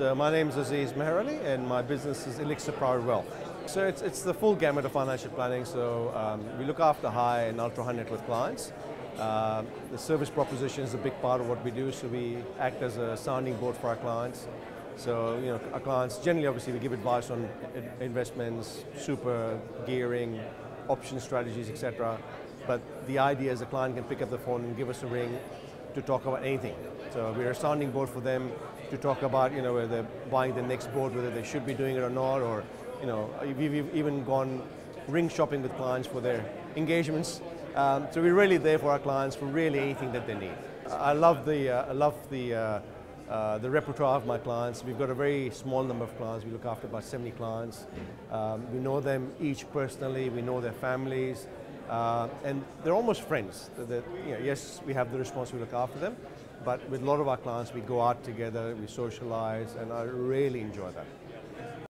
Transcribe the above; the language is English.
So my name is Aziz Meherali and my business is Elixir Private Wealth. So it's, it's the full gamut of financial planning. So um, we look after high and ultra high net worth clients. Uh, the service proposition is a big part of what we do. So we act as a sounding board for our clients. So you know, our clients generally, obviously, we give advice on investments, super gearing, option strategies, etc. But the idea is the client can pick up the phone and give us a ring to talk about anything. So we're a sounding board for them to talk about, you know, whether they're buying the next board, whether they should be doing it or not, or, you know, we've even gone ring shopping with clients for their engagements. Um, so we're really there for our clients for really anything that they need. I love the, uh, I love the, uh, uh, the repertoire of my clients. We've got a very small number of clients. We look after about 70 clients. Um, we know them each personally. We know their families. Uh, and they're almost friends. That, you know, yes, we have the responsibility to look after them, but with a lot of our clients, we go out together, we socialize, and I really enjoy that.